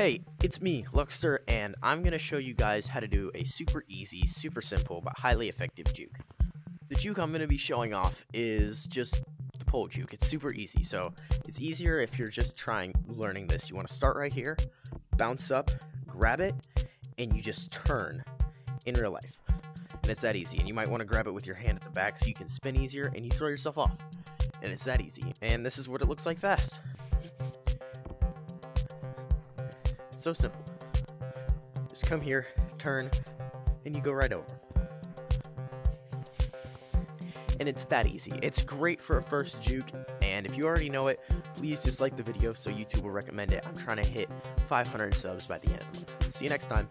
Hey, it's me, Luxter, and I'm going to show you guys how to do a super easy, super simple, but highly effective juke. The juke I'm going to be showing off is just the pole juke. It's super easy, so it's easier if you're just trying learning this. You want to start right here, bounce up, grab it, and you just turn in real life. And it's that easy, and you might want to grab it with your hand at the back so you can spin easier, and you throw yourself off. And it's that easy, and this is what it looks like fast. So simple. Just come here, turn, and you go right over. And it's that easy. It's great for a first juke, and if you already know it, please just like the video so YouTube will recommend it. I'm trying to hit 500 subs by the end. See you next time.